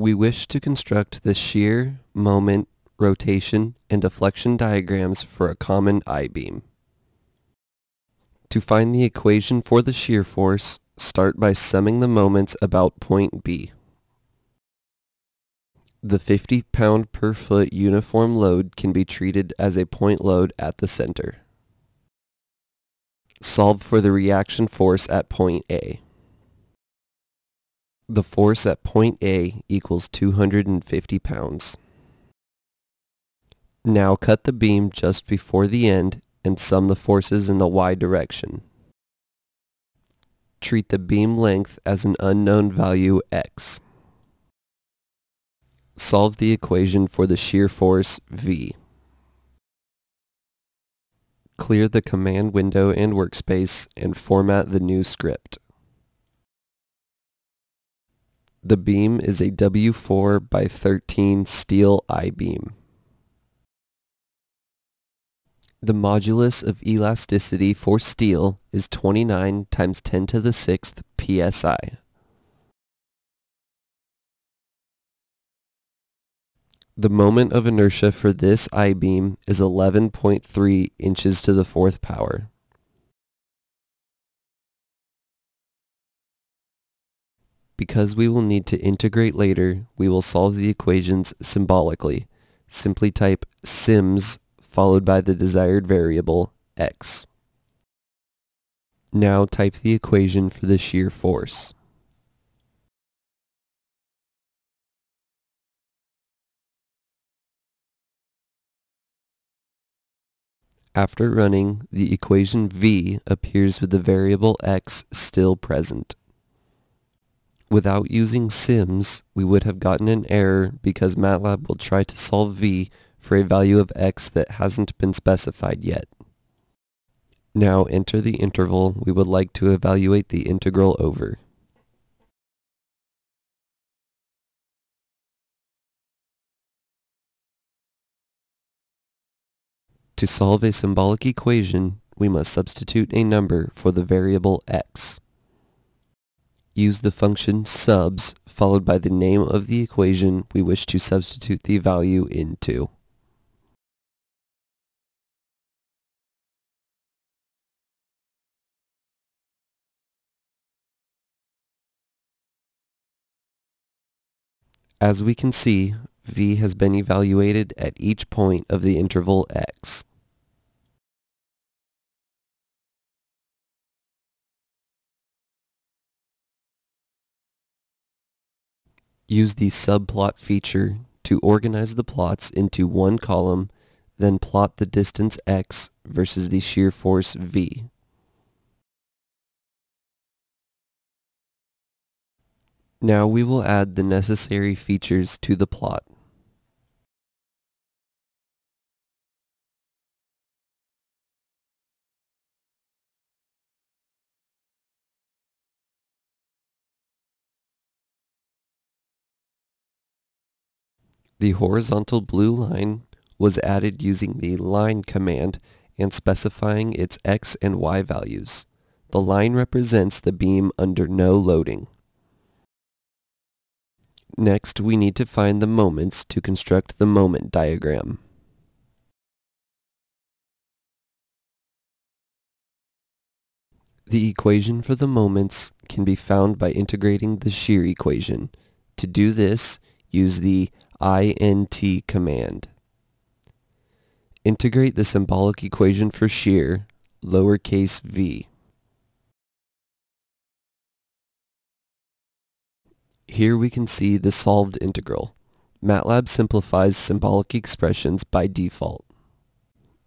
We wish to construct the shear, moment, rotation, and deflection diagrams for a common I-beam. To find the equation for the shear force, start by summing the moments about point B. The 50 pound per foot uniform load can be treated as a point load at the center. Solve for the reaction force at point A. The force at point A equals 250 pounds. Now cut the beam just before the end and sum the forces in the y direction. Treat the beam length as an unknown value x. Solve the equation for the shear force V. Clear the command window and workspace and format the new script. The beam is a W4 by 13 steel I-beam. The modulus of elasticity for steel is 29 times 10 to the 6th psi. The moment of inertia for this I-beam is 11.3 inches to the fourth power. Because we will need to integrate later, we will solve the equations symbolically. Simply type syms followed by the desired variable x. Now type the equation for the shear force. After running, the equation V appears with the variable x still present. Without using syms, we would have gotten an error because MATLAB will try to solve V for a value of x that hasn't been specified yet. Now enter the interval we would like to evaluate the integral over. To solve a symbolic equation, we must substitute a number for the variable x. Use the function subs followed by the name of the equation we wish to substitute the value into. As we can see, v has been evaluated at each point of the interval x. Use the subplot feature to organize the plots into one column, then plot the distance x versus the shear force v. Now we will add the necessary features to the plot. The horizontal blue line was added using the line command and specifying its x and y values. The line represents the beam under no loading. Next, we need to find the moments to construct the moment diagram. The equation for the moments can be found by integrating the shear equation. To do this, use the int command. Integrate the symbolic equation for shear, lowercase v. Here we can see the solved integral. MATLAB simplifies symbolic expressions by default.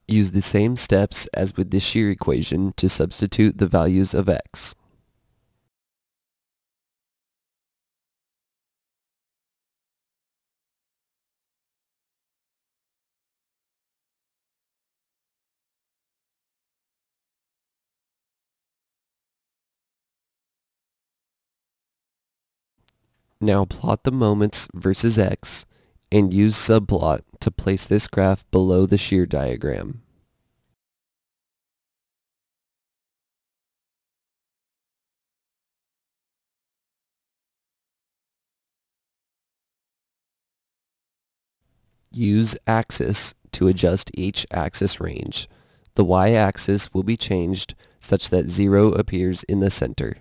Use the same steps as with the shear equation to substitute the values of x. Now plot the moments versus x and use subplot to place this graph below the shear diagram. Use axis to adjust each axis range. The y-axis will be changed such that 0 appears in the center.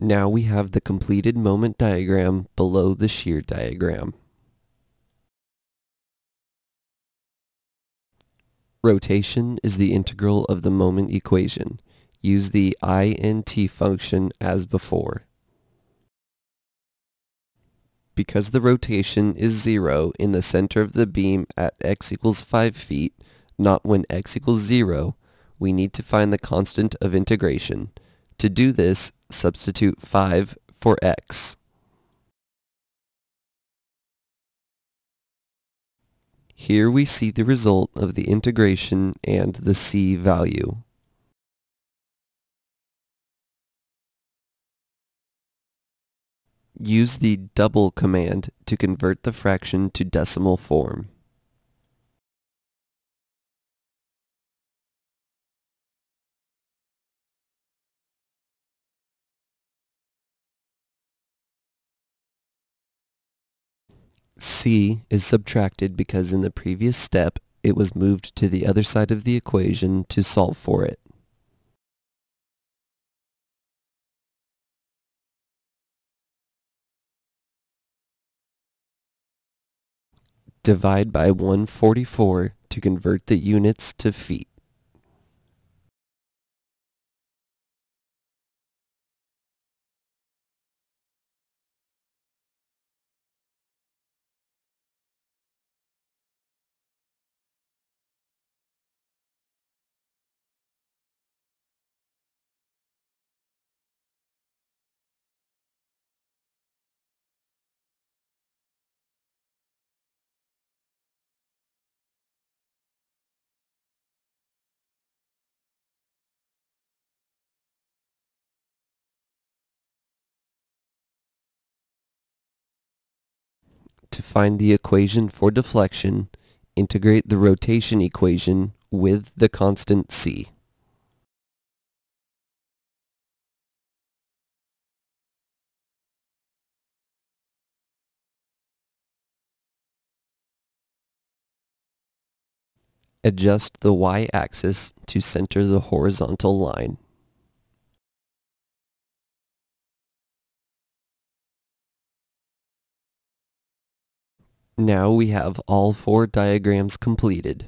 Now we have the completed moment diagram below the shear diagram. Rotation is the integral of the moment equation. Use the int function as before. Because the rotation is 0 in the center of the beam at x equals 5 feet, not when x equals 0, we need to find the constant of integration. To do this, substitute 5 for x. Here we see the result of the integration and the c value. Use the double command to convert the fraction to decimal form. C is subtracted because in the previous step it was moved to the other side of the equation to solve for it. Divide by 144 to convert the units to feet. To find the equation for deflection, integrate the rotation equation with the constant c. Adjust the y-axis to center the horizontal line. Now we have all four diagrams completed.